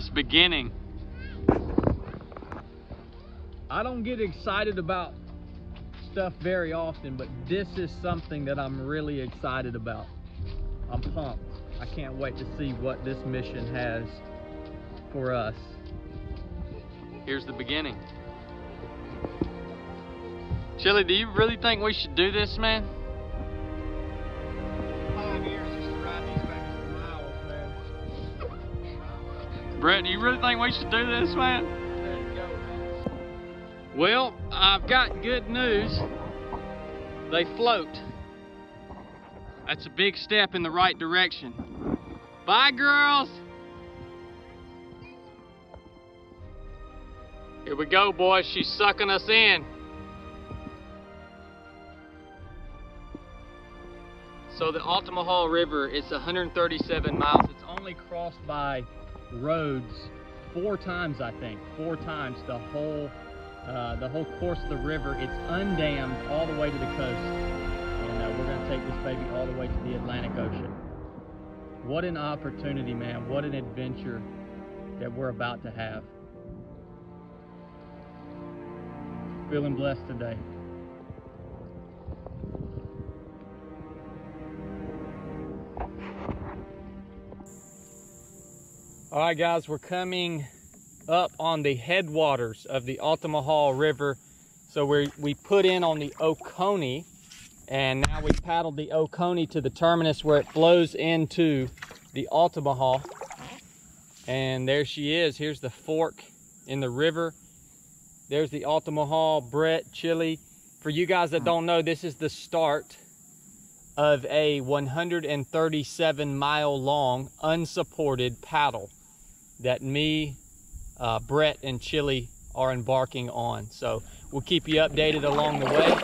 It's beginning. I don't get excited about stuff very often, but this is something that I'm really excited about. I'm pumped. I can't wait to see what this mission has for us. Here's the beginning. Chili, do you really think we should do this, man? Really think we should do this, man? Well, I've got good news. They float. That's a big step in the right direction. Bye, girls. Here we go, boys. She's sucking us in. So the Altamaha River is 137 miles. It's only crossed by roads four times, I think. Four times the whole uh, the whole course of the river. It's undammed all the way to the coast. And uh, we're going to take this baby all the way to the Atlantic Ocean. What an opportunity, man. What an adventure that we're about to have. Feeling blessed today. All right, guys, we're coming up on the headwaters of the Altamaha River. So we we put in on the Oconee, and now we've paddled the Oconee to the terminus where it flows into the Altamaha. And there she is. Here's the fork in the river. There's the Altamaha, Brett, Chili. For you guys that don't know, this is the start of a 137 mile long unsupported paddle that me, uh, Brett, and Chili are embarking on. So we'll keep you updated along the way.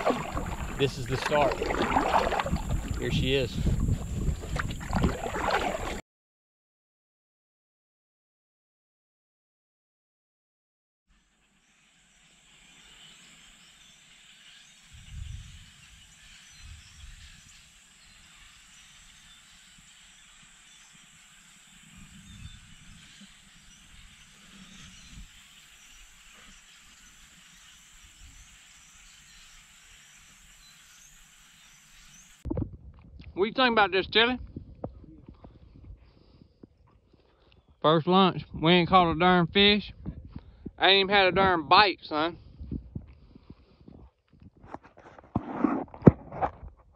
This is the start. Here she is. What you think about this, Chili? First lunch. We ain't caught a darn fish. I ain't even had a darn bite, son.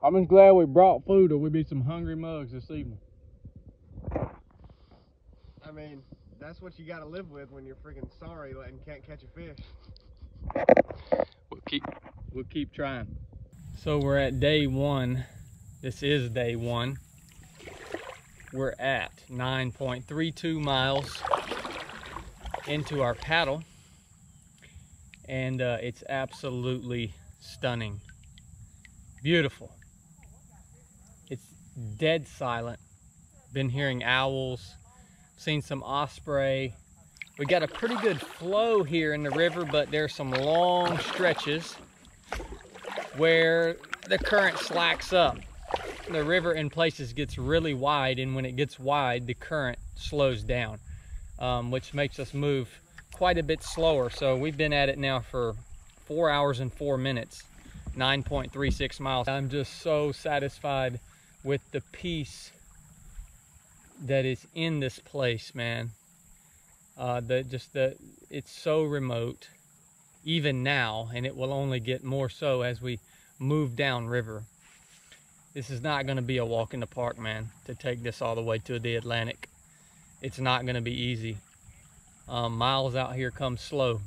I'm just glad we brought food or we'd be some hungry mugs this evening. I mean, that's what you gotta live with when you're freaking sorry and can't catch a fish. We'll keep We'll keep trying. So we're at day one. This is day one. We're at 9.32 miles into our paddle. And uh, it's absolutely stunning. Beautiful. It's dead silent. Been hearing owls, seen some osprey. We got a pretty good flow here in the river, but there's some long stretches where the current slacks up. The river in places gets really wide, and when it gets wide, the current slows down, um, which makes us move quite a bit slower. So we've been at it now for four hours and four minutes, 9.36 miles. I'm just so satisfied with the peace that is in this place, man. Uh, the just the it's so remote, even now, and it will only get more so as we move down river. This is not going to be a walk in the park, man, to take this all the way to the Atlantic. It's not going to be easy. Um, miles out here come slow.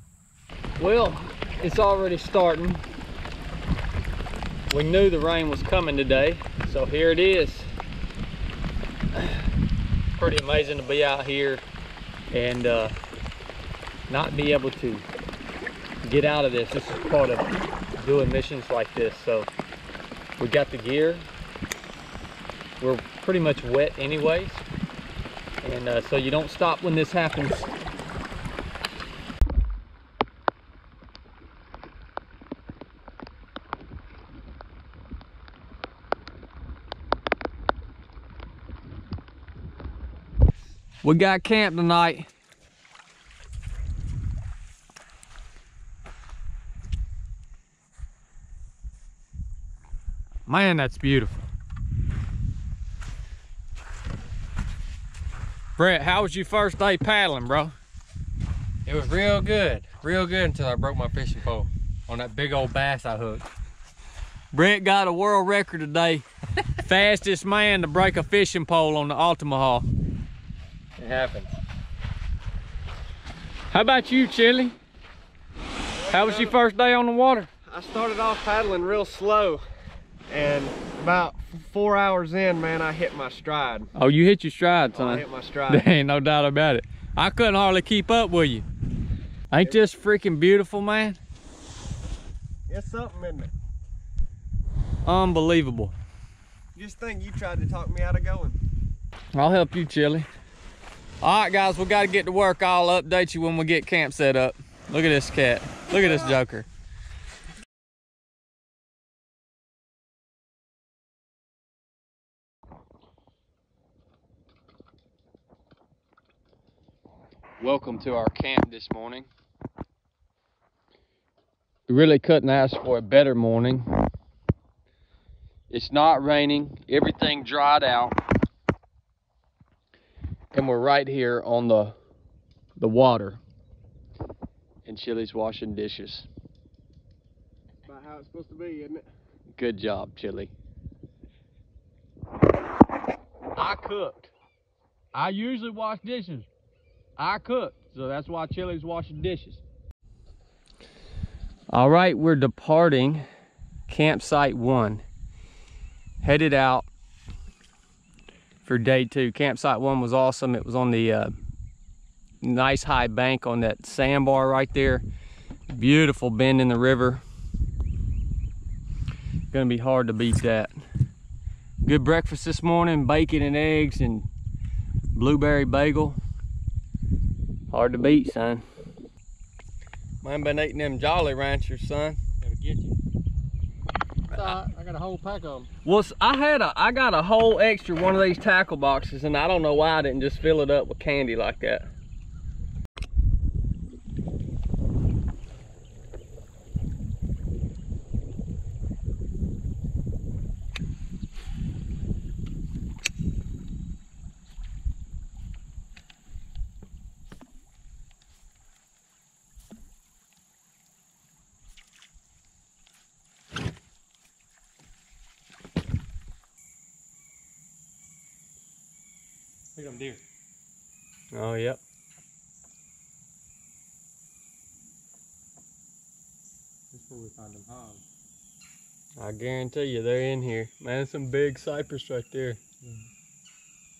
Well, it's already starting. We knew the rain was coming today, so here it is. Pretty amazing to be out here and uh, not be able to get out of this. This is part of doing missions like this. So we got the gear we're pretty much wet anyways. And uh, so you don't stop when this happens. We got camp tonight. Man, that's beautiful. Brett, how was your first day paddling, bro? It was real good, real good until I broke my fishing pole on that big old bass I hooked. Brett got a world record today. Fastest man to break a fishing pole on the Altamaha. It happens. How about you, Chili? How was your first day on the water? I started off paddling real slow, and about four hours in, man, I hit my stride. Oh, you hit your stride, Oh, I hit my stride. There ain't no doubt about it. I couldn't hardly keep up with you. Ain't this freaking beautiful, man? it's something, isn't it? Unbelievable. Just think you tried to talk me out of going. I'll help you, Chili. All right, guys, we got to get to work. I'll update you when we get camp set up. Look at this cat. Look at this joker. Welcome to our camp this morning. We really couldn't ask for a better morning. It's not raining. Everything dried out and we're right here on the the water and Chili's washing dishes. About how it's supposed to be, isn't it? Good job, Chili. I cooked. I usually wash dishes. I cooked, so that's why Chili's washing dishes. All right, we're departing campsite one. Headed out for day two. Campsite one was awesome. It was on the uh, nice high bank on that sandbar right there. Beautiful bend in the river. Gonna be hard to beat that. Good breakfast this morning, bacon and eggs and blueberry bagel. Hard to beat, son. Man been eating them Jolly Ranchers, son. Gotta get you. I got a whole pack of them. Well, s- I had a, I got a whole extra one of these tackle boxes, and I don't know why I didn't just fill it up with candy like that. Look at them deer. Oh, yep. That's where we find them hogs. I guarantee you they're in here. Man, there's some big cypress right there.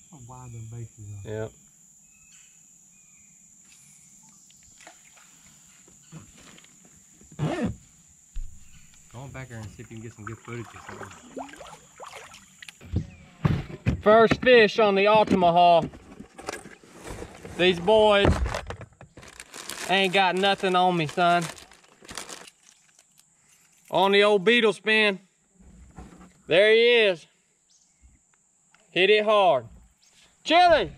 How wide them bases are. Yep. Go on back there and see if you can get some good footage or something. First fish on the Altamaha. These boys ain't got nothing on me, son. On the old beetle spin. There he is. Hit it hard. Chili,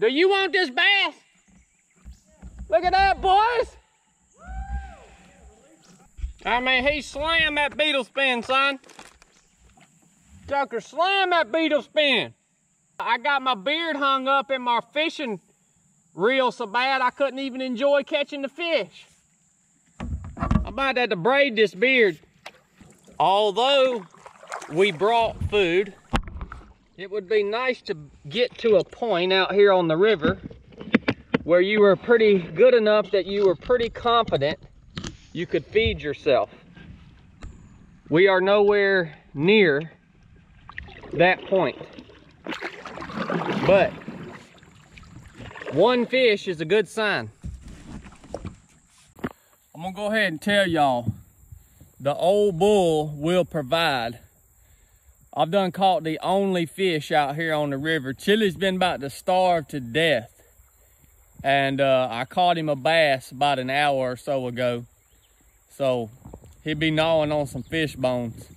do you want this bass? Look at that, boys. I mean, he slammed that beetle spin, son. Joker, slam that beetle spin. I got my beard hung up in my fishing reel so bad I couldn't even enjoy catching the fish. About to have to braid this beard. Although we brought food, it would be nice to get to a point out here on the river where you were pretty good enough that you were pretty confident you could feed yourself. We are nowhere near that point. But one fish is a good sign. I'm gonna go ahead and tell y'all the old bull will provide. I've done caught the only fish out here on the river. Chili's been about to starve to death. And uh, I caught him a bass about an hour or so ago. So he'll be gnawing on some fish bones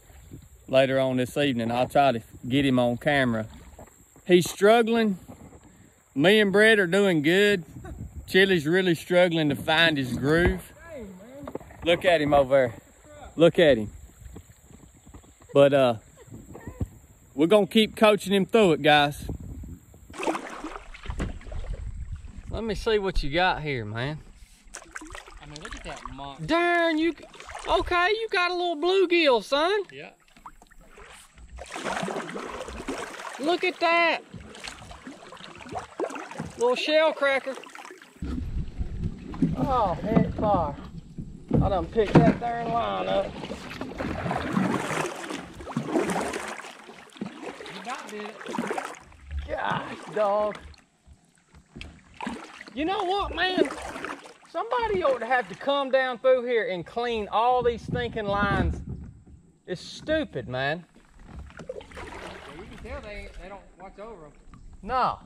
later on this evening. I'll try to get him on camera. He's struggling. Me and Brett are doing good. Chili's really struggling to find his groove. Look at him over there. Look at him. But uh, we're gonna keep coaching him through it, guys. Let me see what you got here, man. I mean, look at that monster. Darn, you, okay, you got a little bluegill, son. Yeah. Look at that. Little shell cracker. Oh, heck far. I done picked that darn line up. You did it. Gosh, dog. You know what, man? Somebody ought to have to come down through here and clean all these stinking lines. It's stupid, man. Yeah, you can tell they, they don't watch over them. No.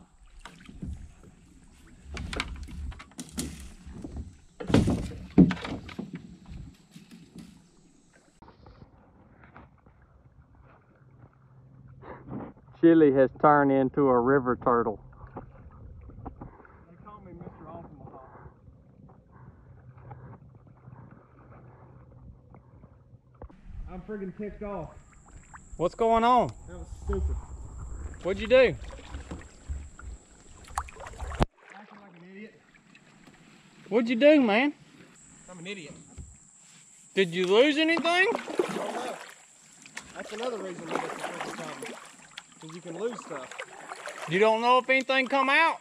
Chili has turned into a river turtle. They call me Mr. Omaha. I'm friggin' ticked off. What's going on? That was stupid. What'd you do? Acting like an idiot. What'd you do, man? I'm an idiot. Did you lose anything? Oh no. That's another reason it's a friggin' problem. Because you can lose stuff. You don't know if anything come out?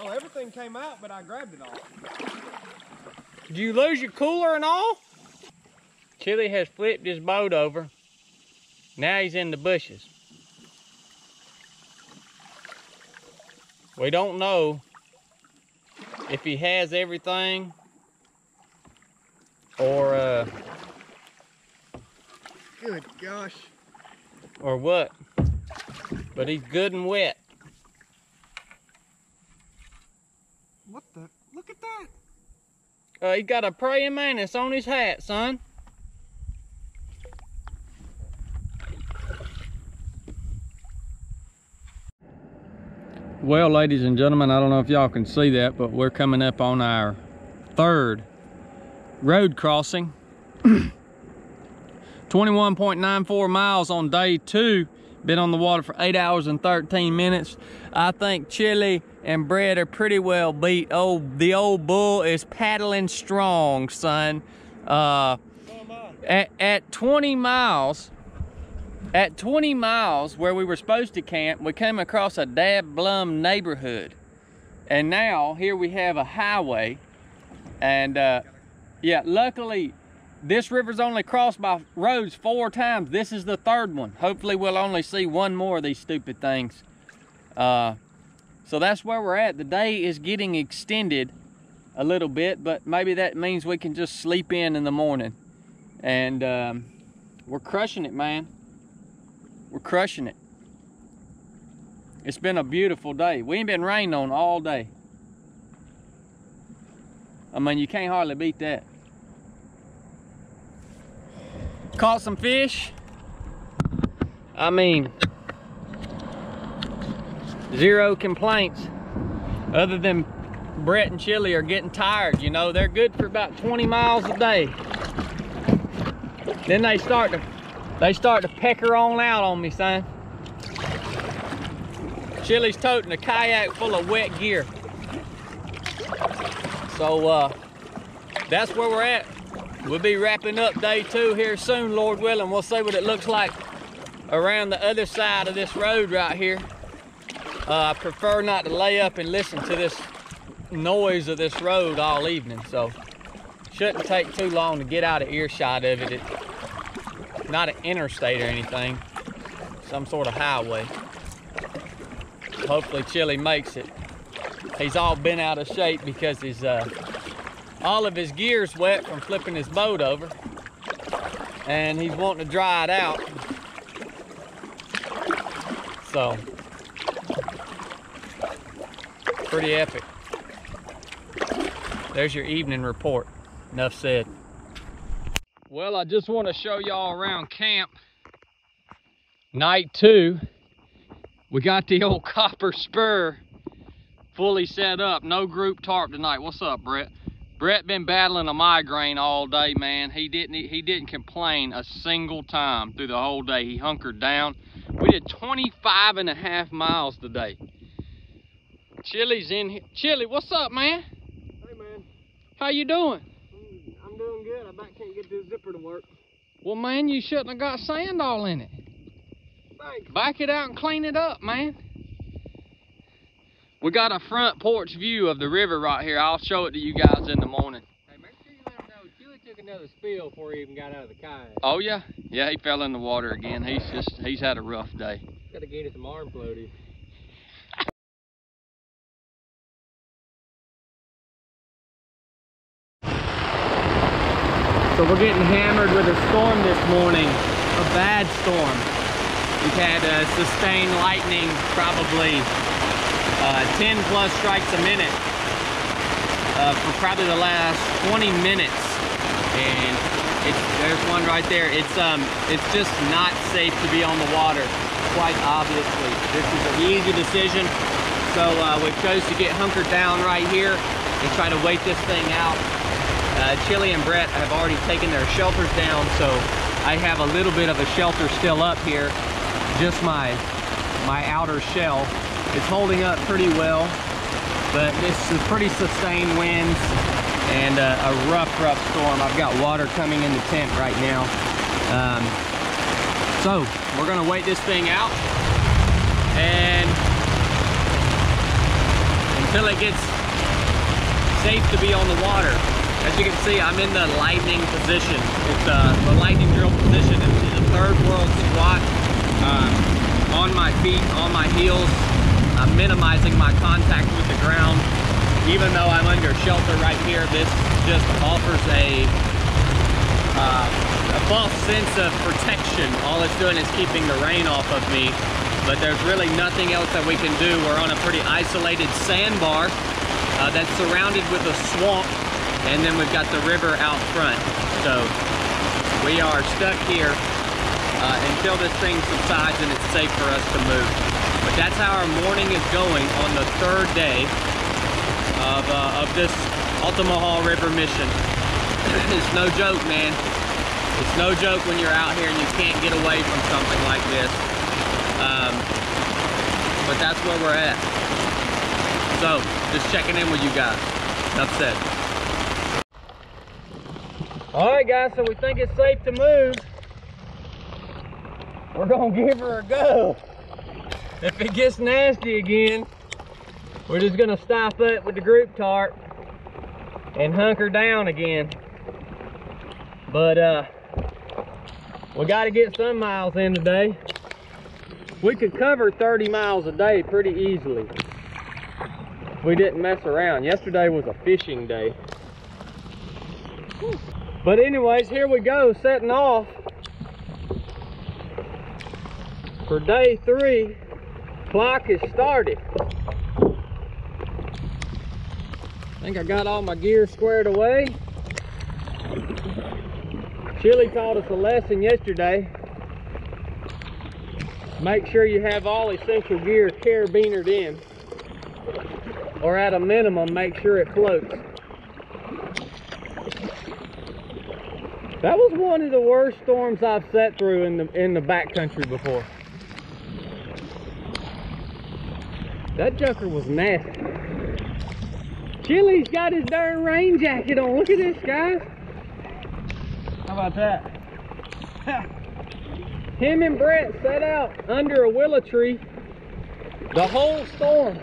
Oh, everything came out, but I grabbed it all. Did you lose your cooler and all? Chili has flipped his boat over. Now he's in the bushes. We don't know if he has everything or uh, Good gosh. or what. But he's good and wet. What the? Look at that. Uh, he got a praying mantis on his hat, son. Well, ladies and gentlemen, I don't know if y'all can see that, but we're coming up on our third road crossing. 21.94 miles on day two. Been on the water for eight hours and 13 minutes. I think Chili and Brett are pretty well beat. Oh, the old bull is paddling strong, son. Uh, at, at 20 miles, at 20 miles where we were supposed to camp, we came across a dab blum neighborhood. And now here we have a highway. And uh, yeah, luckily this river's only crossed by roads four times. This is the third one. Hopefully we'll only see one more of these stupid things. Uh, so that's where we're at. The day is getting extended a little bit, but maybe that means we can just sleep in in the morning. And um, we're crushing it, man. We're crushing it. It's been a beautiful day. We ain't been rained on all day. I mean, you can't hardly beat that. Caught some fish. I mean, zero complaints other than Brett and Chili are getting tired. You know, they're good for about 20 miles a day. Then they start to they start to pecker on out on me, son. Chili's toting a kayak full of wet gear. So uh, that's where we're at. We'll be wrapping up day two here soon, Lord willing. We'll see what it looks like around the other side of this road right here. Uh, I prefer not to lay up and listen to this noise of this road all evening, so shouldn't take too long to get out of earshot of it. it not an interstate or anything, some sort of highway. Hopefully Chili makes it. He's all bent out of shape because his uh, all of his gear's wet from flipping his boat over. And he's wanting to dry it out. So, pretty epic. There's your evening report. Enough said. Well, I just want to show y'all around camp. Night two. We got the old copper spur fully set up. No group tarp tonight. What's up, Brett? Brett been battling a migraine all day, man. He didn't he didn't complain a single time through the whole day. He hunkered down. We did 25 and a half miles today. Chili's in here. Chili, what's up, man? Hey man, How you doing? I'm doing good. I about can't get this zipper to work. Well, man, you shouldn't have got sand all in it. Thanks. Back it out and clean it up, man. We got a front porch view of the river right here. I'll show it to you guys in the morning. Hey, make sure you let him know took another spill before he even got out of the kayak. Oh yeah, yeah, he fell in the water again. He's just he's had a rough day. Gotta get him some arm floaties. So we're getting hammered with a storm this morning, a bad storm. We've had uh, sustained lightning, probably uh, 10 plus strikes a minute uh, for probably the last 20 minutes. And there's one right there. It's um, it's just not safe to be on the water, quite obviously. This is an easy decision. So uh, we chose to get hunkered down right here and try to wait this thing out. Uh, Chili and Brett have already taken their shelters down, so I have a little bit of a shelter still up here. Just my my outer shell. It's holding up pretty well, but this is pretty sustained winds and uh, a rough, rough storm. I've got water coming in the tent right now. Um, so we're gonna wait this thing out and until it gets safe to be on the water. As you can see, I'm in the lightning position. It's uh, the lightning drill position. It's the third world squat. Um, on my feet, on my heels. I'm minimizing my contact with the ground. Even though I'm under shelter right here, this just offers a, uh, a false sense of protection. All it's doing is keeping the rain off of me. But there's really nothing else that we can do. We're on a pretty isolated sandbar uh, that's surrounded with a swamp and then we've got the river out front. So we are stuck here uh, until this thing subsides and it's safe for us to move. But that's how our morning is going on the third day of, uh, of this Altamaha River mission. it's no joke, man. It's no joke when you're out here and you can't get away from something like this. Um, but that's where we're at. So, just checking in with you guys. Enough said. All right, guys, so we think it's safe to move. We're gonna give her a go. If it gets nasty again, we're just gonna stop up with the group tarp and hunker down again. But uh, we gotta get some miles in today. We could cover 30 miles a day pretty easily. We didn't mess around. Yesterday was a fishing day. But anyways, here we go, setting off for day three. Clock is started. I think I got all my gear squared away. Chili taught us a lesson yesterday. Make sure you have all essential gear carabinered in. Or at a minimum, make sure it floats. That was one of the worst storms I've sat through in the in the backcountry before. That joker was nasty. Chili's got his darn rain jacket on. Look at this, guys. How about that? Him and Brett set out under a willow tree the whole storm.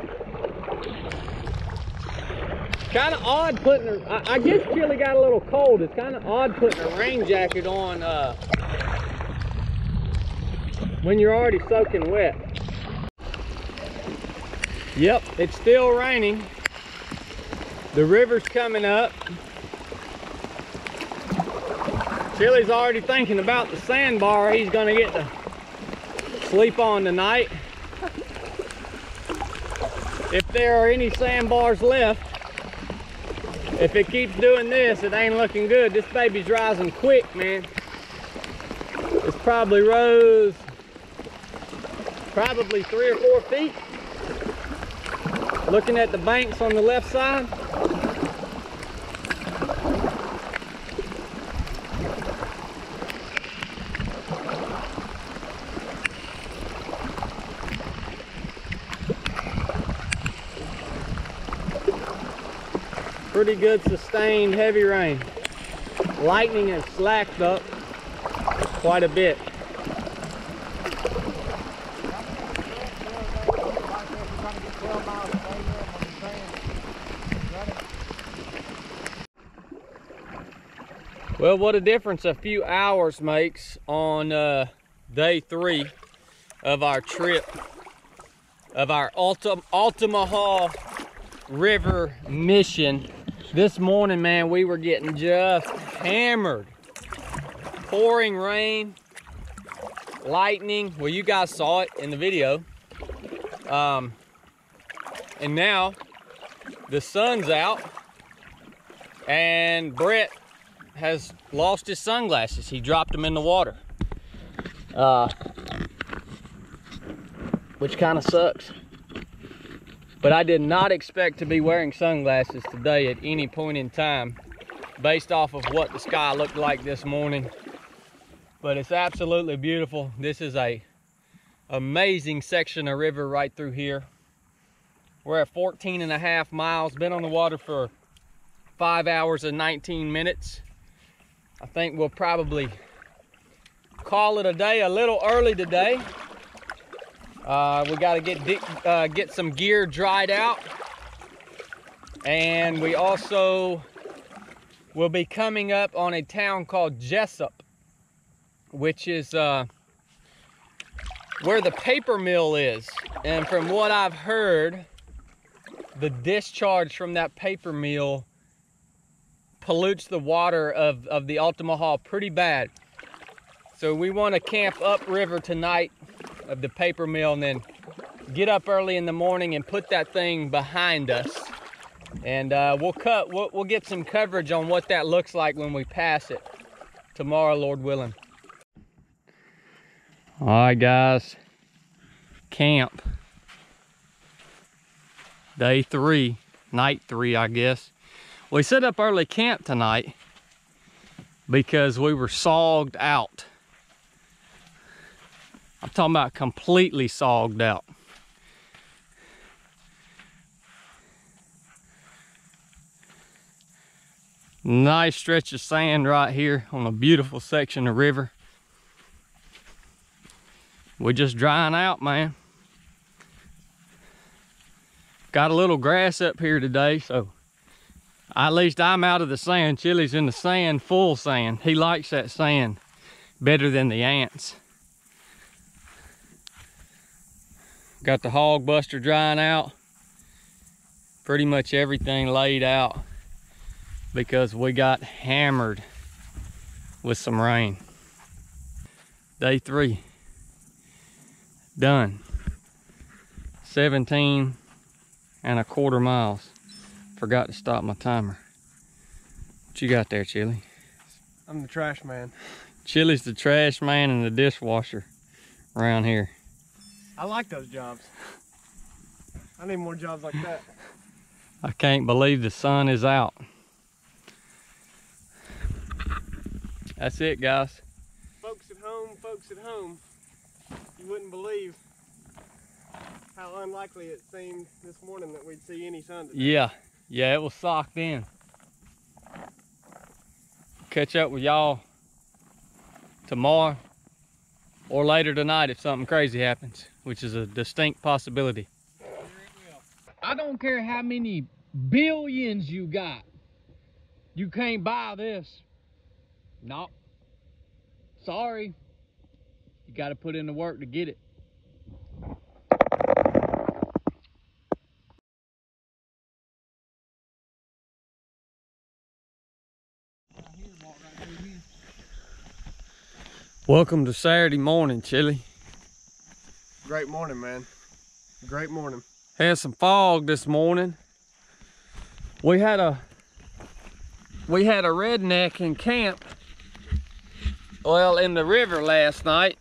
Kind of odd putting her. I, I guess Chili got a little cold. It's kind of odd putting a rain jacket on uh, when you're already soaking wet. Yep, it's still raining. The river's coming up. Chili's already thinking about the sandbar he's gonna get to sleep on tonight. If there are any sandbars left, if it keeps doing this, it ain't looking good. This baby's rising quick, man. It's probably rose probably three or four feet. Looking at the banks on the left side. Pretty good sustained heavy rain. Lightning has slacked up quite a bit. Well, what a difference a few hours makes on uh, day three of our trip, of our Alta, Altamaha River mission. This morning, man, we were getting just hammered. Pouring rain, lightning. Well, you guys saw it in the video. Um, and now the sun's out and Brett has lost his sunglasses. He dropped them in the water. Uh, which kind of sucks. But I did not expect to be wearing sunglasses today at any point in time based off of what the sky looked like this morning. But it's absolutely beautiful. This is a amazing section of river right through here. We're at 14 and a half miles, been on the water for five hours and 19 minutes. I think we'll probably call it a day a little early today. Uh, we got to get uh, get some gear dried out, and we also will be coming up on a town called Jesup, which is uh, where the paper mill is. And from what I've heard, the discharge from that paper mill pollutes the water of, of the Altamaha pretty bad. So we want to camp upriver tonight of the paper mill and then get up early in the morning and put that thing behind us. And uh, we'll cut, we'll, we'll get some coverage on what that looks like when we pass it tomorrow, Lord willing. All right, guys, camp. Day three, night three, I guess. We set up early camp tonight because we were sogged out. I'm talking about completely sogged out. Nice stretch of sand right here on a beautiful section of river. We're just drying out, man. Got a little grass up here today, so at least I'm out of the sand. Chili's in the sand, full sand. He likes that sand better than the ants. Got the hog buster drying out. Pretty much everything laid out because we got hammered with some rain. Day three, done. 17 and a quarter miles. Forgot to stop my timer. What you got there, Chili? I'm the trash man. Chili's the trash man and the dishwasher around here. I like those jobs. I need more jobs like that. I can't believe the sun is out. That's it, guys. Folks at home, folks at home, you wouldn't believe how unlikely it seemed this morning that we'd see any sun today. Yeah, yeah, it was socked in. Catch up with y'all tomorrow or later tonight if something crazy happens, which is a distinct possibility. I don't care how many billions you got. You can't buy this. Nope. Sorry. You got to put in the work to get it. Welcome to Saturday morning, Chili. Great morning, man. Great morning. Had some fog this morning. We had a we had a redneck in camp. Well, in the river last night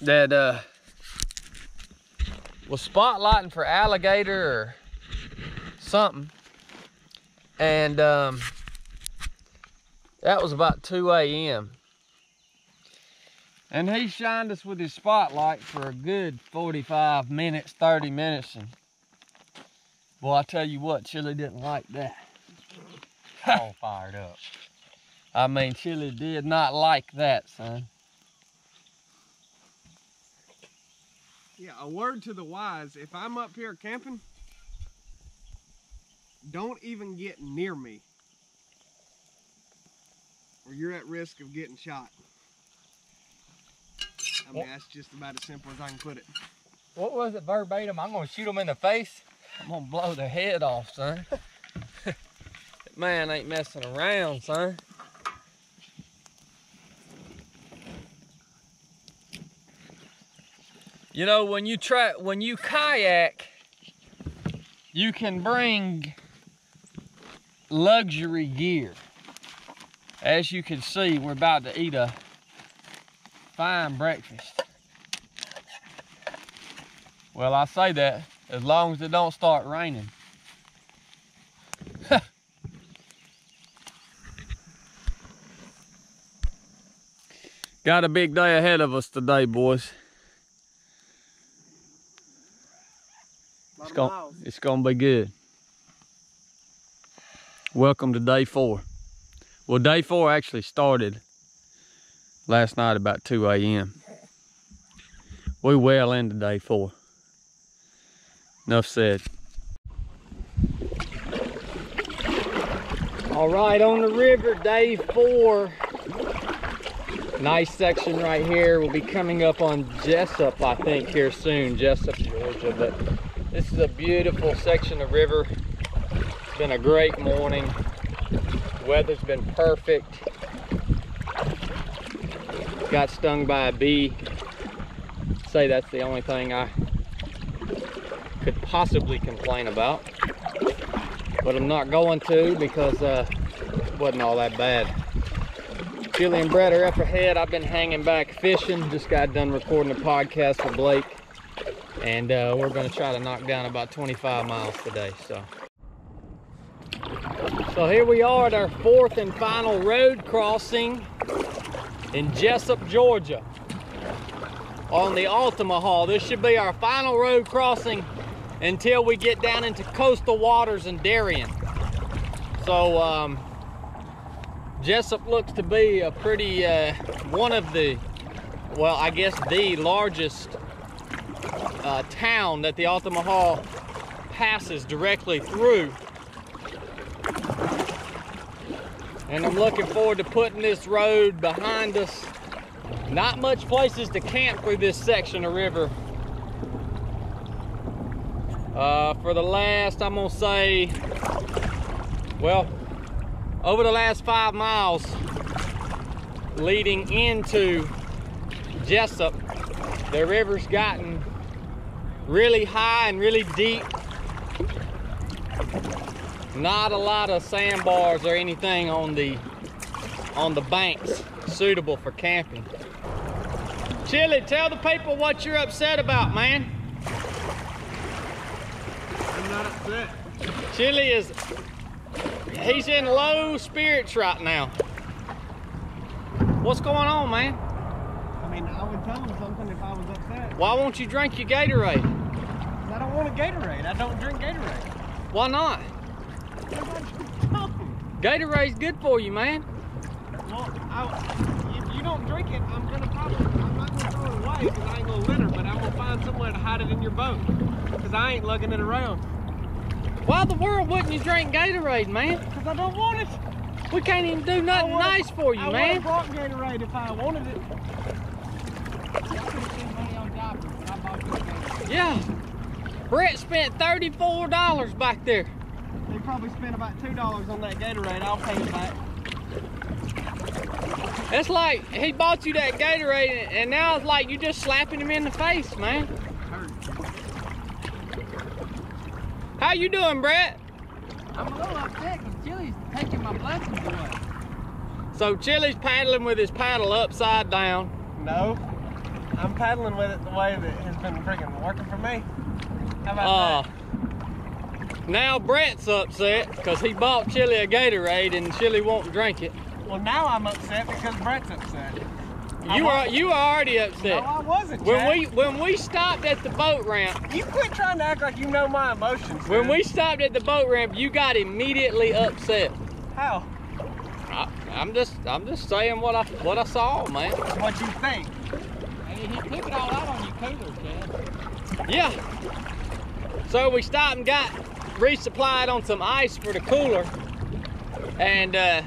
that uh was spotlighting for alligator or something. And um that was about 2 a.m. And he shined us with his spotlight for a good 45 minutes, 30 minutes. And well, I tell you what, Chili didn't like that. all fired up. I mean, Chili did not like that, son. Yeah, a word to the wise. If I'm up here camping, don't even get near me. Or you're at risk of getting shot. I mean, that's just about as simple as I can put it. What was it verbatim? I'm gonna shoot them in the face. I'm gonna blow their head off, son. that man ain't messing around, son. You know, when you try, when you kayak, you can bring luxury gear. As you can see, we're about to eat a fine breakfast. Well, I say that as long as it don't start raining. Got a big day ahead of us today, boys. It's gonna, it's gonna be good. Welcome to day four. Well, day four actually started last night about 2 a.m. We well into day four. Enough said. All right, on the river, day four. Nice section right here. We'll be coming up on Jesup, I think, here soon, Jesup, Georgia. But this is a beautiful section of river. It's been a great morning. The weather's been perfect. Got stung by a bee. Say that's the only thing I could possibly complain about. But I'm not going to because uh, it wasn't all that bad. Chili and Brett are up ahead. I've been hanging back fishing. Just got done recording a podcast for Blake. And uh, we're gonna try to knock down about 25 miles today, so. So here we are at our fourth and final road crossing in Jesup, Georgia. On the Altamaha. This should be our final road crossing until we get down into coastal waters in Darien. So um, Jesup looks to be a pretty, uh, one of the, well, I guess the largest uh, town that the Altamaha passes directly through. And I'm looking forward to putting this road behind us. Not much places to camp through this section of river. Uh, for the last, I'm gonna say, well, over the last five miles leading into Jesup, the river's gotten really high and really deep. Not a lot of sandbars or anything on the on the banks suitable for camping. Chili, tell the people what you're upset about, man. I'm not upset. Chili is he's in low spirits right now. What's going on, man? I mean, I would tell him something if I was upset. Why won't you drink your Gatorade? I don't want a Gatorade. I don't drink Gatorade. Why not? I. Gatorade's good for you, man. Well, I, if you don't drink it, I'm gonna probably, I'm not gonna throw it away because I ain't gonna litter, but I'm gonna find somewhere to hide it in your boat because I ain't lugging it around Why the world wouldn't you drink Gatorade, man? because I don't want it. We can't even do nothing I nice for you, I man. would've brought Gatorade if I wanted it. Yeah. Brett spent $34 back there. Probably spent about two dollars on that Gatorade. I'll pay it back. It's like he bought you that Gatorade and now it's like you're just slapping him in the face, man. How you doing, Brett? I'm a little upset because Chili's taking my blessings away. So Chili's paddling with his paddle upside down. No, I'm paddling with it the way that has been freaking working for me. How Uh, about now Brett's upset because he bought Chili a Gatorade and Chili won't drink it. Well, now I'm upset because Brett's upset. You were wasn't. you were already upset. No. I wasn't. When Chad. we when we stopped at the boat ramp, You quit trying to act like you know my emotions. when we stopped at the boat ramp, you got immediately upset. How? I, I'm just I'm just saying what I what I saw, man. What you think? Hey, he took it all out on your cooler, Chad. Yeah. So we stopped and got resupplied on some ice for the cooler, and uh,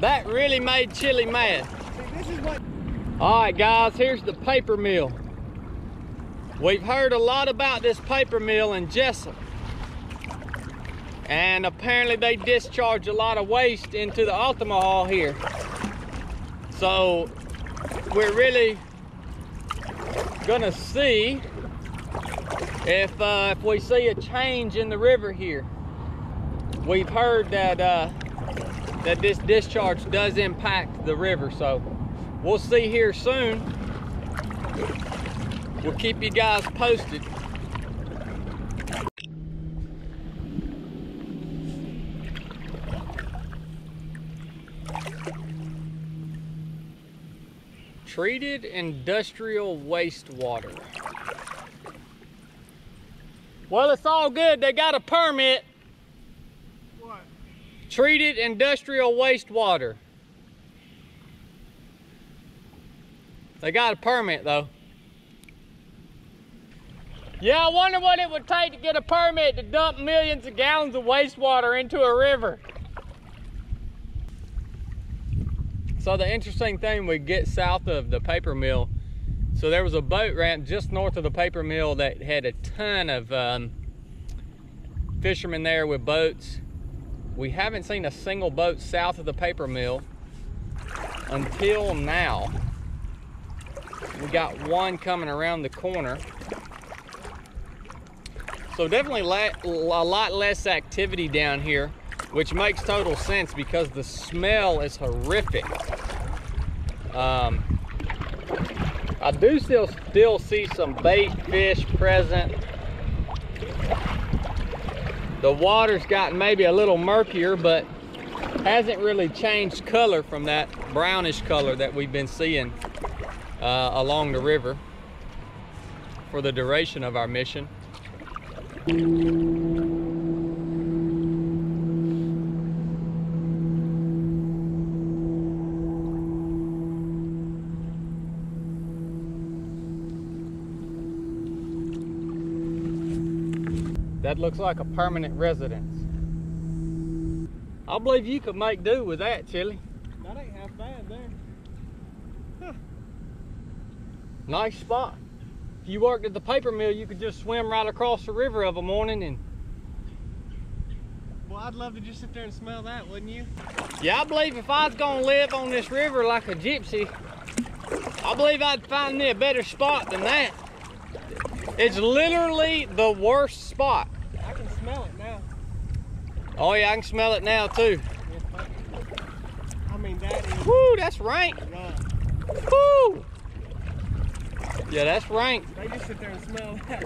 that really made Chili mad. All right, guys, here's the paper mill. We've heard a lot about this paper mill in Jesup. And apparently they discharge a lot of waste into the Altamaha here. So we're really gonna see if uh, if we see a change in the river here. We've heard that uh, that this discharge does impact the river, so we'll see here soon. We'll keep you guys posted. Treated industrial wastewater. Well, it's all good. They got a permit. What? Treated industrial wastewater. They got a permit though. Yeah, I wonder what it would take to get a permit to dump millions of gallons of wastewater into a river. So the interesting thing we get south of the paper mill, so there was a boat ramp just north of the paper mill that had a ton of um, fishermen there with boats. We haven't seen a single boat south of the paper mill until now. We got one coming around the corner. So definitely a lot less activity down here, which makes total sense because the smell is horrific. Um, I do still still see some bait fish present. The water's gotten maybe a little murkier, but hasn't really changed color from that brownish color that we've been seeing uh, along the river for the duration of our mission. That looks like a permanent residence. I believe you could make do with that, Chili. That ain't half bad there. Nice spot. If you worked at the paper mill, you could just swim right across the river of a morning and Well, I'd love to just sit there and smell that, wouldn't you? yeah, I believe if I was gonna live on this river like a gypsy, I believe I'd find me a better spot than that. It's literally the worst spot. I can smell it now. Oh yeah, I can smell it now too. I mean, that is Woo, that's rank. rough. Woo! Yeah, that's rank. They just sit there and smell that.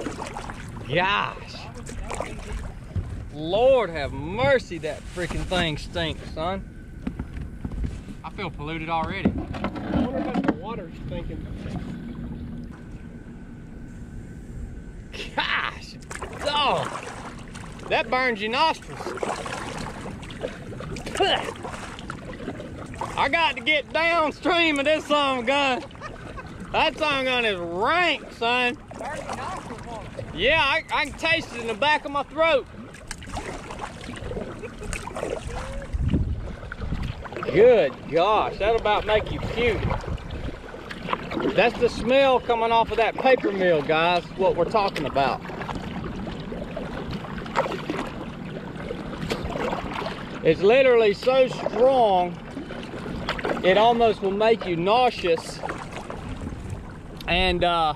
Gosh. That was, that was easy. Lord have mercy, that freaking thing stinks, son. I feel polluted already. I wonder the water's thinking. Gosh, oh, that burns your nostrils. I got to get downstream of this song gun. That song gun is rank, son. Yeah, I, I can taste it in the back of my throat. Good gosh, that'll about make you puke. That's the smell coming off of that paper mill, guys, what we're talking about. It's literally so strong, it almost will make you nauseous. And, uh,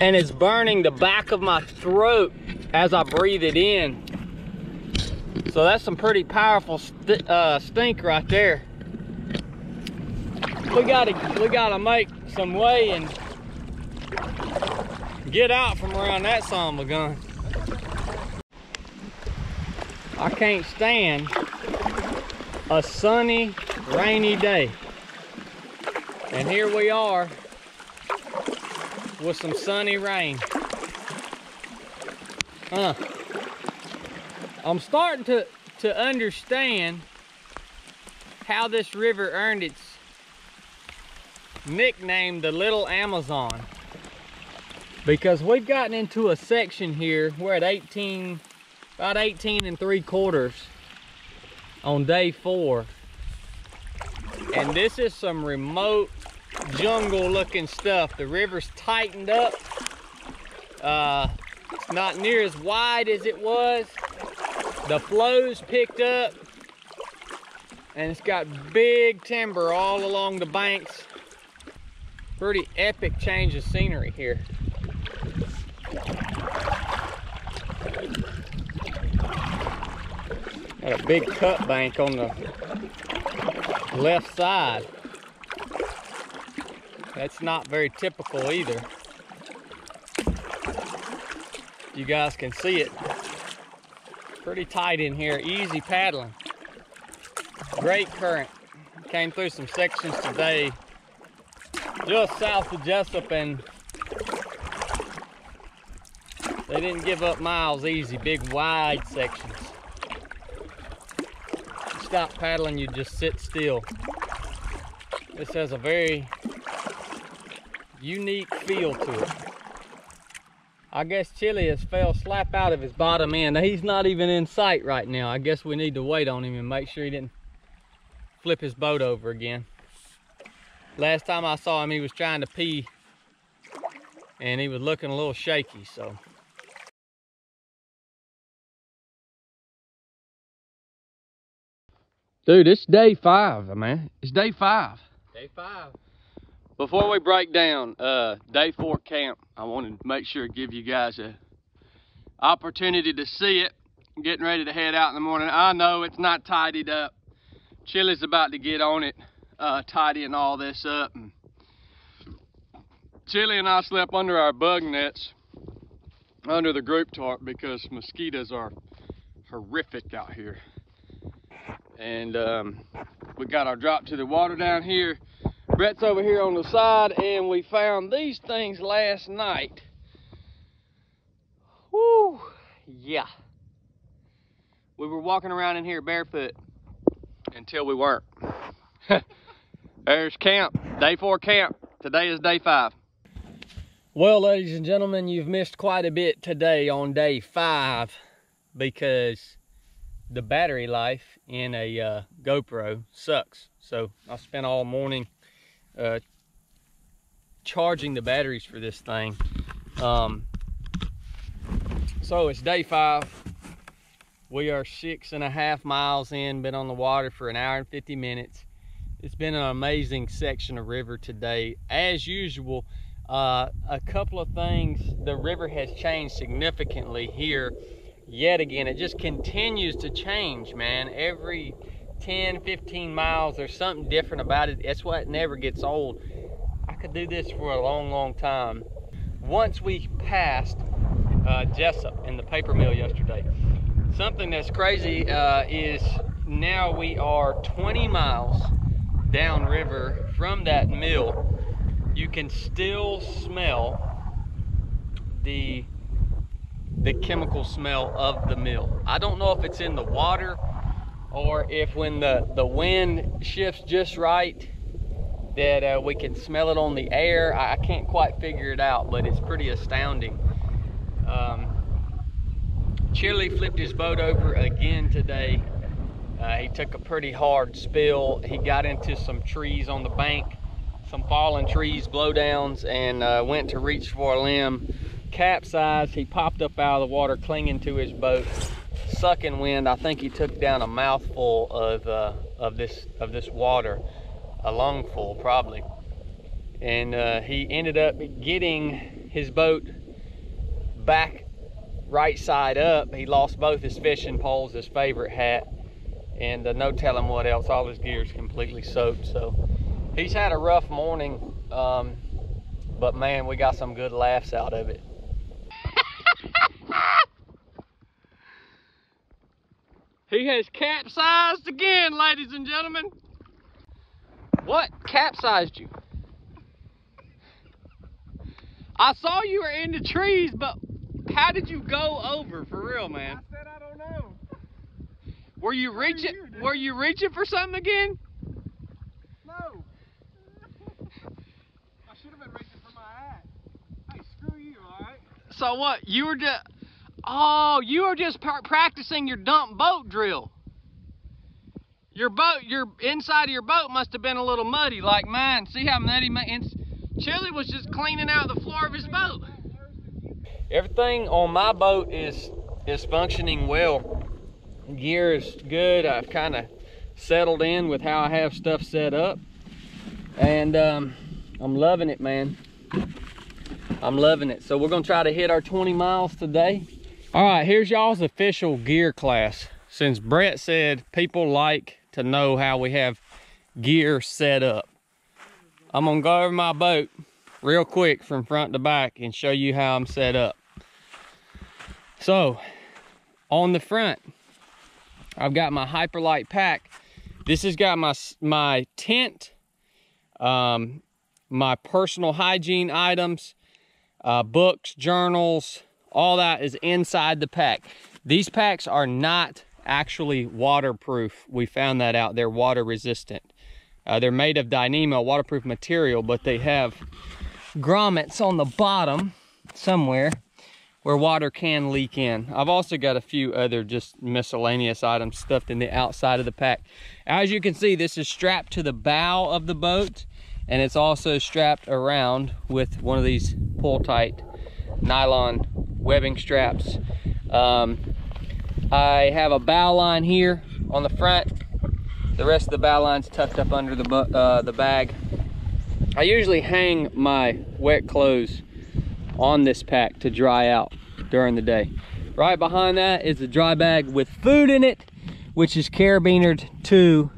and it's burning the back of my throat as I breathe it in. So that's some pretty powerful st uh, stink right there we gotta we gotta make some way and get out from around that son of a gun. I can't stand a sunny, rainy day. And here we are with some sunny rain. Huh. I'm starting to to understand how this river earned its nickname, the Little Amazon. Because we've gotten into a section here, we're at 18, about 18 and three quarters on day four. And this is some remote jungle looking stuff. The river's tightened up. Uh, it's not near as wide as it was. The flow's picked up. And it's got big timber all along the banks. Pretty epic change of scenery here. A big cut bank on the left side. That's not very typical either. You guys can see it. Pretty tight in here, easy paddling. Great current. Came through some sections today just south of Jesup and they didn't give up miles easy, big wide sections. Stop paddling, you just sit still. This has a very unique feel to it. I guess Chili has fell slap out of his bottom end. He's not even in sight right now. I guess we need to wait on him and make sure he didn't flip his boat over again. Last time I saw him, he was trying to pee and he was looking a little shaky, so. Dude, it's day five, man. It's day five. Day five. Before we break down uh, day four camp, I wanted to make sure to give you guys a opportunity to see it. I'm getting ready to head out in the morning. I know it's not tidied up. Chili's about to get on it, uh, tidying all this up. And Chili and I slept under our bug nets under the group tarp because mosquitoes are horrific out here. And um, we got our drop to the water down here. Brett's over here on the side and we found these things last night. Woo, yeah. We were walking around in here barefoot until we weren't. There's camp, day four camp. Today is day five. Well, ladies and gentlemen, you've missed quite a bit today on day five because the battery life in a uh, GoPro sucks. So I spent all morning uh, charging the batteries for this thing. Um, so it's day five. We are six and a half miles in, been on the water for an hour and 50 minutes. It's been an amazing section of river today. As usual, uh, a couple of things, the river has changed significantly here yet again. It just continues to change, man. Every 10, 15 miles, there's something different about it. That's why it never gets old. I could do this for a long, long time. Once we passed uh, Jesup and the paper mill yesterday, something that's crazy uh, is now we are 20 miles downriver from that mill. You can still smell the the chemical smell of the mill. I don't know if it's in the water or if when the, the wind shifts just right that uh, we can smell it on the air. I, I, can't quite figure it out, but it's pretty astounding. Um, Chili flipped his boat over again today. Uh, he took a pretty hard spill. He got into some trees on the bank, some fallen trees, blowdowns, and uh, went to reach for a limb capsized. He popped up out of the water clinging to his boat, sucking wind. I think he took down a mouthful of, uh, of, this, of this water, a lungful probably. And uh, he ended up getting his boat back right side up. He lost both his fishing poles, his favorite hat, and uh, no telling what else. All his gear is completely soaked. So he's had a rough morning, um, but man, we got some good laughs out of it. He has capsized again, ladies and gentlemen. What capsized you? I saw you were in the trees, but how did you go over for real, man? I said I don't know. Were you reaching? Were you reaching for something again? No. I should have been reaching for my hat. Hey, screw you, alright? So what? You were just. Oh, you were just pra- practicing your dump boat drill. Your boat, your inside of your boat must have been a little muddy, like mine. See how muddy my Chili was just cleaning out the floor of his boat. Everything on my boat is is functioning well. Gear is good. I've kind of settled in with how I have stuff set up, and um, I'm loving it, man. I'm loving it. So we're gonna try to hit our 20 miles today. All right, here's y'all's official gear class. Since Brett said people like to know how we have gear set up. I'm gonna go over my boat real quick from front to back and show you how I'm set up. So, on the front, I've got my Hyperlite pack. This has got my, my tent, um, my personal hygiene items, uh, books, journals, all that is inside the pack. These packs are not actually waterproof. We found that out. They're water resistant. Uh, they're made of Dyneema, waterproof material, but they have grommets on the bottom somewhere where water can leak in. I've also got a few other just miscellaneous items stuffed in the outside of the pack. As you can see, this is strapped to the bow of the boat and it's also strapped around with one of these pull tight nylon webbing straps. Um, I have a bow line here on the front. The rest of the bow line's tucked up under the, uh, the bag. I usually hang my wet clothes on this pack to dry out during the day. Right behind that is a dry bag with food in it, which is carabinered to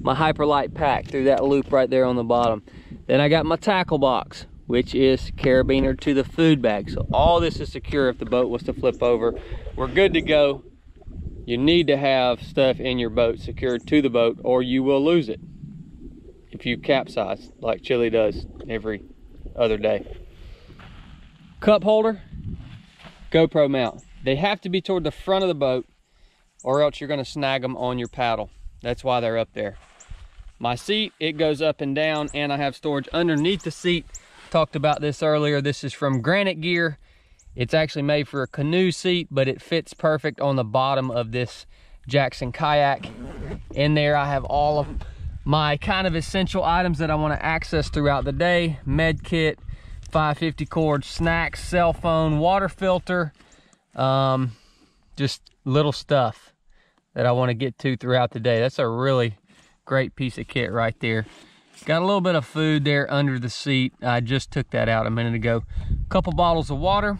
my Hyperlite pack through that loop right there on the bottom. Then I got my tackle box, which is carabiner to the food bag. So all this is secure if the boat was to flip over. We're good to go. You need to have stuff in your boat secured to the boat or you will lose it if you capsize like Chili does every other day. Cup holder, GoPro mount. They have to be toward the front of the boat or else you're gonna snag them on your paddle. That's why they're up there. My seat, it goes up and down and I have storage underneath the seat. Talked about this earlier. This is from Granite Gear. It's actually made for a canoe seat, but it fits perfect on the bottom of this Jackson kayak. In there, I have all of my kind of essential items that I want to access throughout the day. Med kit, 550 cord, snacks, cell phone, water filter, um, just little stuff that I want to get to throughout the day. That's a really great piece of kit right there. Got a little bit of food there under the seat. I just took that out a minute ago. A couple bottles of water.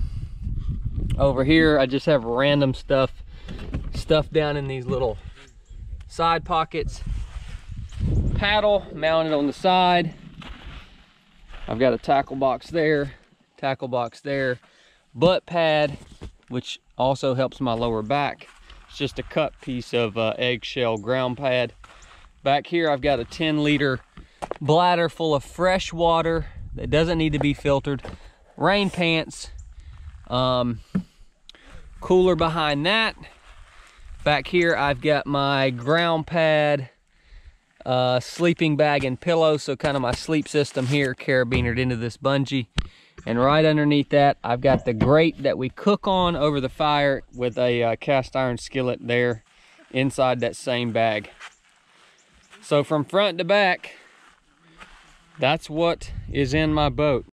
Over here, I just have random stuff stuffed down in these little side pockets. Paddle mounted on the side. I've got a tackle box there, tackle box there. Butt pad, which also helps my lower back. It's just a cut piece of uh, eggshell ground pad. Back here, I've got a 10 liter bladder full of fresh water that doesn't need to be filtered. Rain pants. Um, cooler behind that. Back here, I've got my ground pad, uh, sleeping bag and pillow. So kind of my sleep system here, carabinered into this bungee. And right underneath that, I've got the grate that we cook on over the fire with a uh, cast iron skillet there inside that same bag. So from front to back, that's what is in my boat.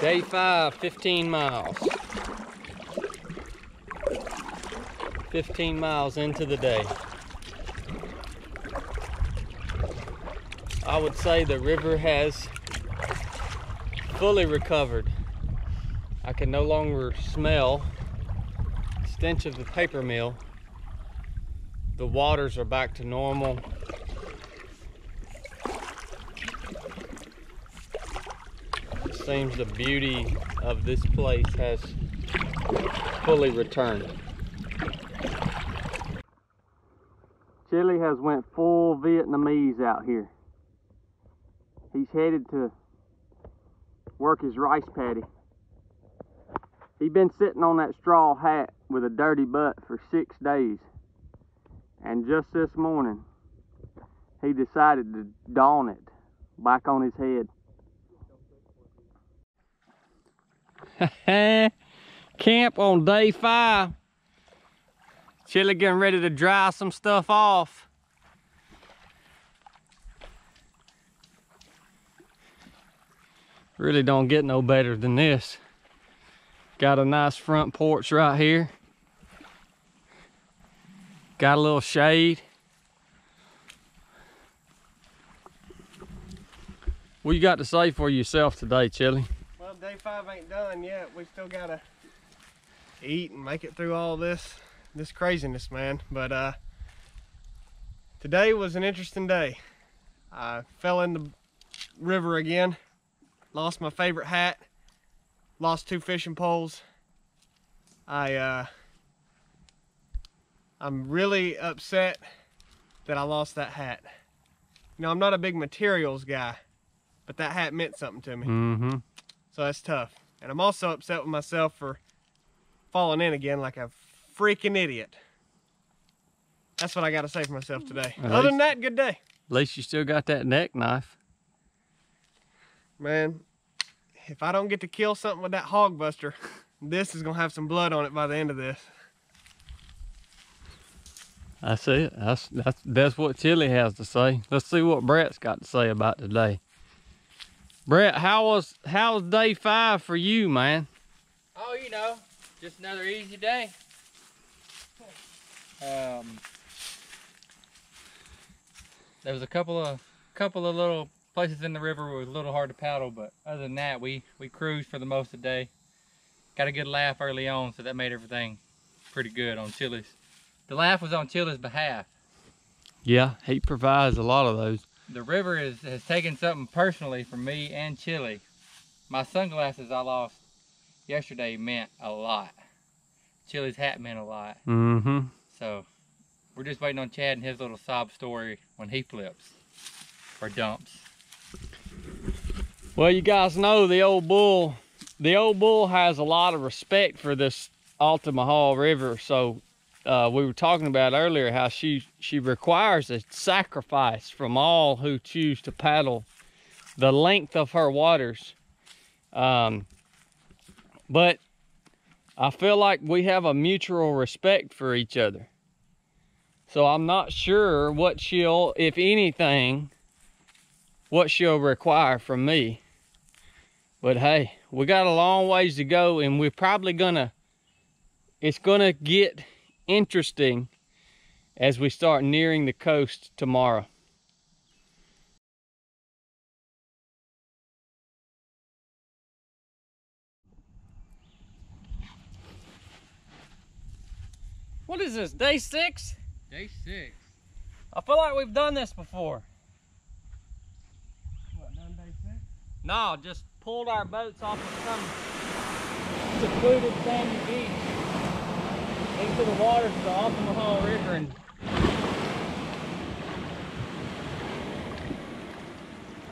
Day five, 15 miles. 15 miles into the day. I would say the river has fully recovered. I can no longer smell the stench of the paper mill. The waters are back to normal. It seems the beauty of this place has fully returned. Chili has went full Vietnamese out here. He's headed to work his rice paddy. He'd been sitting on that straw hat with a dirty butt for six days. And just this morning, he decided to don it back on his head. Camp on day five. Chili getting ready to dry some stuff off. Really don't get no better than this. Got a nice front porch right here. Got a little shade. What you got to say for yourself today, Chili? Well, day five ain't done yet. We still gotta eat and make it through all this this craziness, man. But uh, today was an interesting day. I fell in the river again, lost my favorite hat, lost two fishing poles. I uh, I'm really upset that I lost that hat. You know, I'm not a big materials guy, but that hat meant something to me. Mm-hmm. So that's tough. And I'm also upset with myself for falling in again like a freaking idiot. That's what I got to say for myself today. At Other than that, good day. At least you still got that neck knife. Man, if I don't get to kill something with that hog buster, this is going to have some blood on it by the end of this. I see it. That's that's that's what Chili has to say. Let's see what Brett's got to say about today. Brett, how was how was day five for you, man? Oh, you know, just another easy day. Um, there was a couple of couple of little places in the river was a little hard to paddle, but other than that, we we cruised for the most of the day. Got a good laugh early on, so that made everything pretty good on Chili's. The laugh was on Chili's behalf. Yeah, he provides a lot of those. The river is, has taken something personally from me and Chili. My sunglasses I lost yesterday meant a lot. Chili's hat meant a lot. Mm-hmm. So we're just waiting on Chad and his little sob story when he flips or dumps. Well, you guys know the old bull. The old bull has a lot of respect for this Altamaha River. So uh, we were talking about earlier how she she requires a sacrifice from all who choose to paddle the length of her waters. Um, but I feel like we have a mutual respect for each other. So I'm not sure what she'll, if anything, what she'll require from me. But hey, we got a long ways to go and we're probably gonna, it's gonna get interesting as we start nearing the coast tomorrow. What is this, day six? Day six. I feel like we've done this before. What, done day six? No, just pulled our boats off of some secluded sandy beach into the waters of the Altamaha River and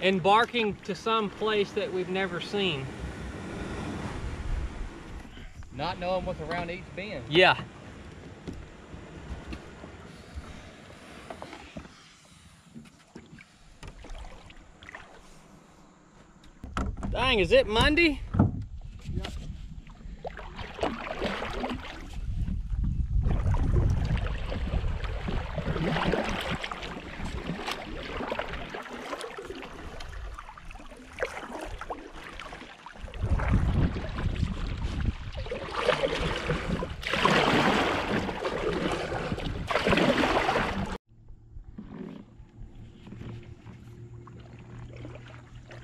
embarking to some place that we've never seen. Not knowing what's around each bend. Yeah. Dang, is it Monday?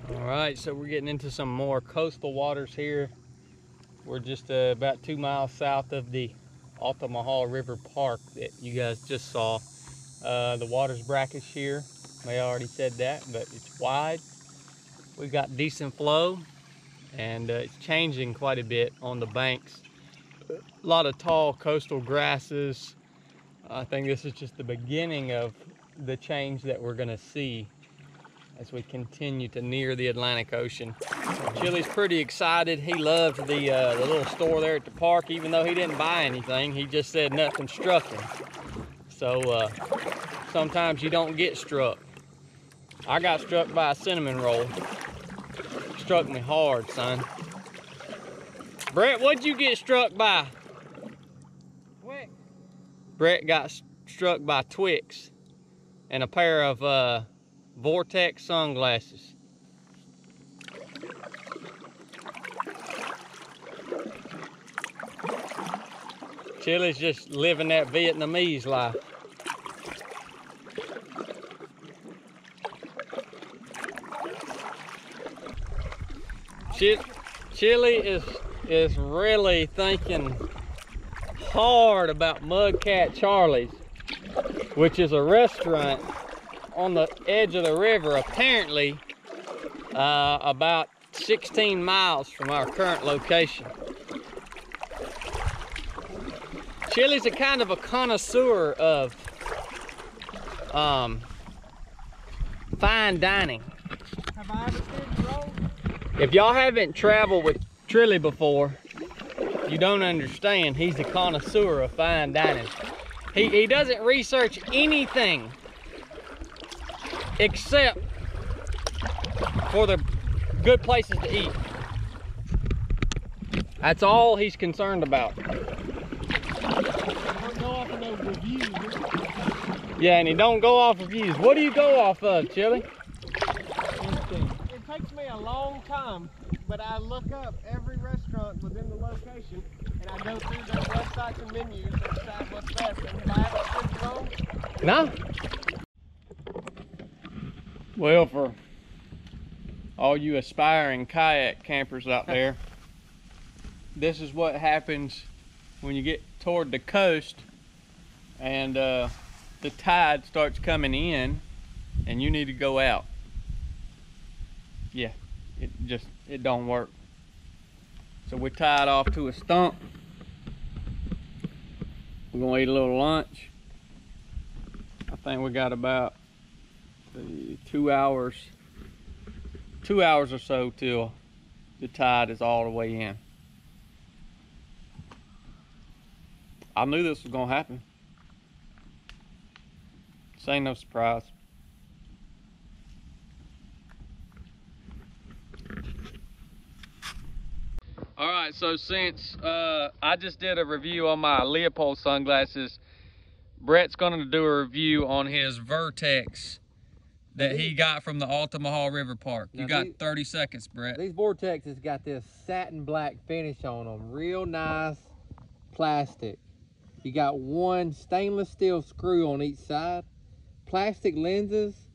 All right, so we're getting into some more coastal waters here. We're just uh, about two miles south of the Altamaha River Park that you guys just saw. Uh, the water's brackish here. May already said that, but it's wide. We've got decent flow, and uh, it's changing quite a bit on the banks. A lot of tall coastal grasses. I think this is just the beginning of the change that we're gonna see as we continue to near the Atlantic Ocean. Chili's pretty excited. He loved the, uh, the little store there at the park, even though he didn't buy anything. He just said nothing struck him. So uh, sometimes you don't get struck. I got struck by a cinnamon roll. Struck me hard, son. Brett, what'd you get struck by? Quick. Brett got struck by Twix and a pair of uh, Vortex sunglasses. Chili's just living that Vietnamese life. Chi- Chili is is really thinking hard about Mudcat Charlie's, which is a restaurant on the edge of the river, apparently uh, about 16 miles from our current location. Chili's a kind of a connoisseur of um, fine dining. Have I ever seen? If y'all haven't traveled with Trilly before, you don't understand. He's a connoisseur of fine dining. He, he doesn't research anything except for the good places to eat. That's all he's concerned about. Don't go off of those reviews. Yeah, and he don't go off reviews. What do you go off of, Chili? It takes me a long time, but I look up every restaurant within the location and I go through their websites and menus and decide what's best. And if I haven't wrong, No. Well, for all you aspiring kayak campers out there, this is what happens when you get toward the coast and uh, the tide starts coming in and you need to go out. Yeah, it just, it don't work. So we're tied off to a stump. We're gonna eat a little lunch. I think we got about two hours, two hours or so till the tide is all the way in. I knew this was gonna happen. This ain't no surprise. All right, so since uh, I just did a review on my Leopold sunglasses, Brett's gonna do a review on his Vortex that he got from the Altamaha River Park. You got these- 30 seconds, Brett. These Vortexes got this satin black finish on them. Real nice plastic. You got one stainless steel screw on each side. Plastic lenses.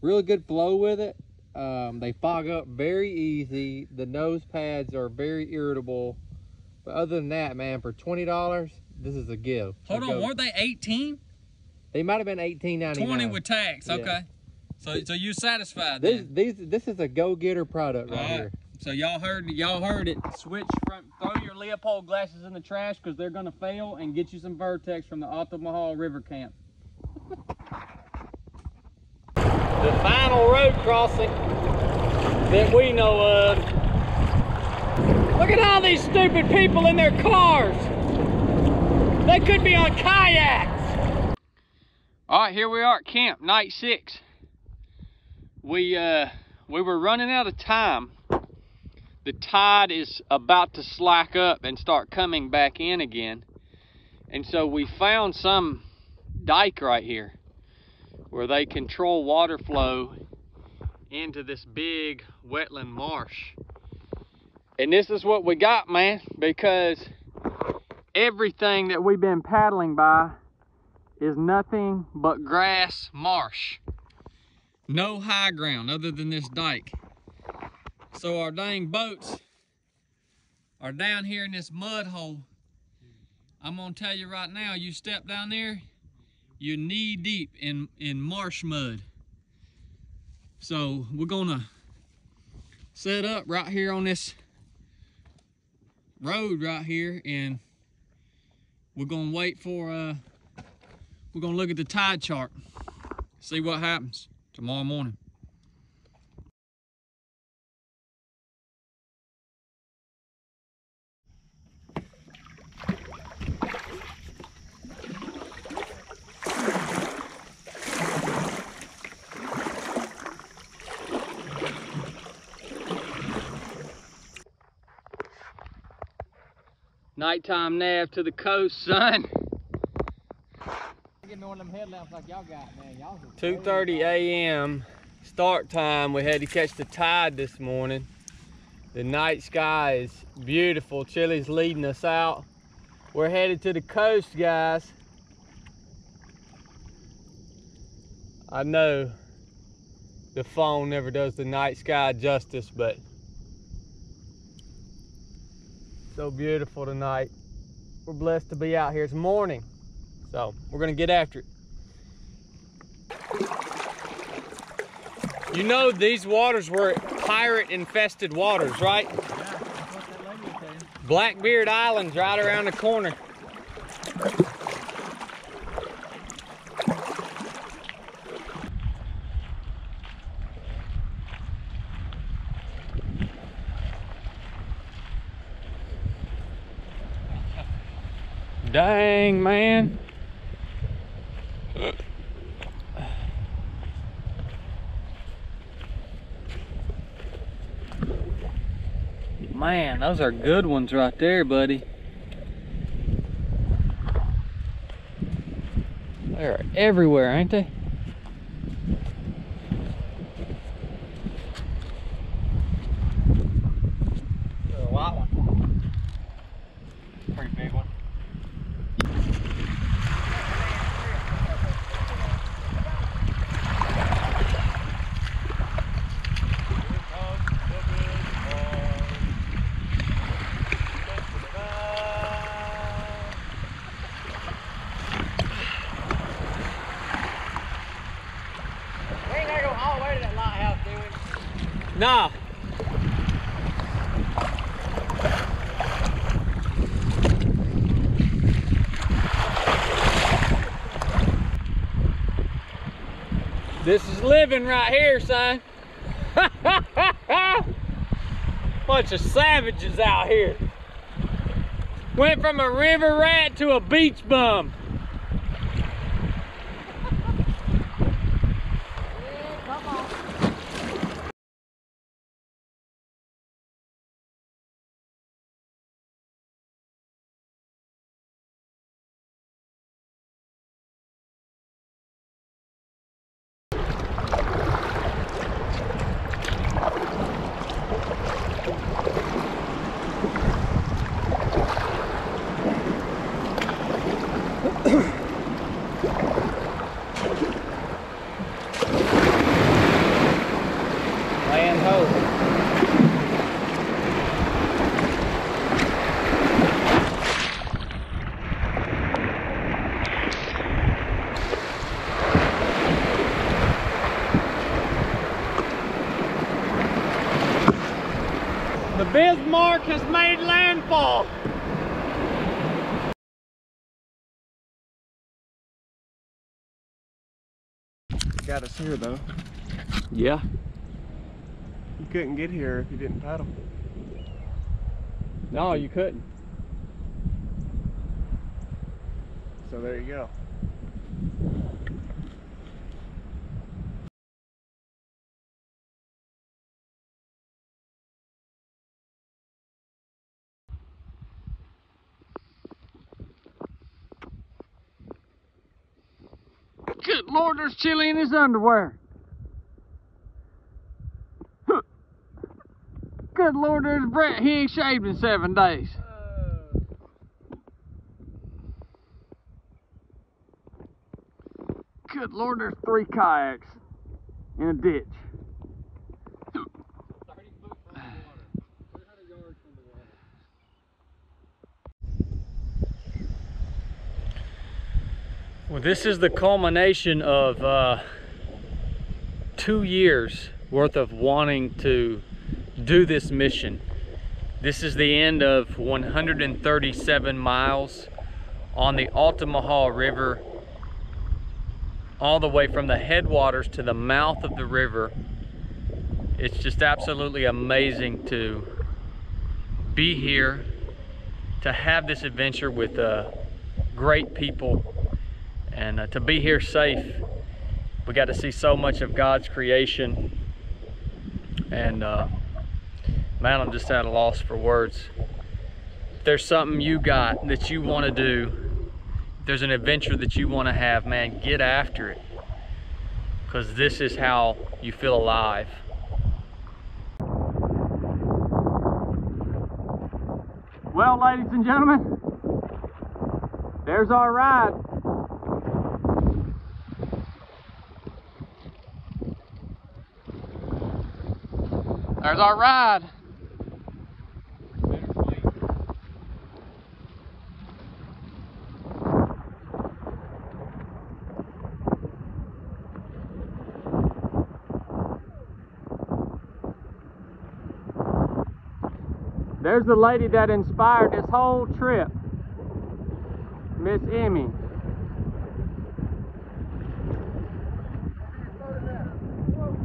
Really good flow with it. Um, they fog up very easy. The nose pads are very irritable. But other than that, man, for $20, this is a gift. Hold on, weren't they 18? They might have been $18.99. 20 with tax, Yeah. So so you satisfied This, then? these, this is a go-getter product right right. here. So y'all heard y'all heard it. Switch from throw your Leopold glasses in the trash because they're gonna fail and get you some Vortex from the Altamaha River Camp. the final road crossing that we know of. Look at all these stupid people in their cars. They could be on kayaks. All right, here we are at camp, night six. We uh we were running out of time the tide is about to slack up and start coming back in again. And so we found some dike right here where they control water flow into this big wetland marsh. And this is what we got, man, because everything that we've been paddling by is nothing but grass marsh. No high ground other than this dike. So our dang boats are down here in this mud hole. I'm gonna tell you right now, you step down there, you're knee deep in, in marsh mud. So we're gonna set up right here on this road right here and we're gonna wait for uh we're gonna look at the tide chart. see what happens tomorrow morning. Nighttime nav to the coast, son. Give me like y'all got, man. Y'all 2.30 a.m. start time. We had to catch the tide this morning. The night sky is beautiful. Chili's leading us out. We're headed to the coast, guys. I know the phone never does the night sky justice, but so beautiful tonight. We're blessed to be out here. It's morning, so we're gonna get after it. You know these waters were pirate infested waters, right? Blackbeard Island's right around the corner. Dang, man. Man, those are good ones right there, buddy. They're everywhere, ain't they? a white one. Pretty big one. We ain't gotta go all the way to that lighthouse, do we? Nah. This is living right here, son. Bunch of savages out here. Went from a river rat to a beach bum. Land ho. The Bismarck has made landfall. Got us here though. Yeah. You couldn't get here if you didn't paddle. No, you couldn't. So there you go. Good Lord, there's in his underwear. Good Lord, there's Brett. He ain't shaved in seven days. Good Lord, there's three kayaks in a ditch. Well, this is the culmination of uh, two years worth of wanting to do this mission. This is the end of 137 miles on the Altamaha River all the way from the headwaters to the mouth of the river. It's just absolutely amazing to be here, to have this adventure with uh, great people, and uh, to be here safe. We got to see so much of God's creation, and uh, man, I'm just at a loss for words. If there's something you got that you want to do, there's an adventure that you want to have, man, get after it. Because this is how you feel alive. Well, ladies and gentlemen, there's our ride. There's our ride. There's the lady that inspired this whole trip, Miss Emmy.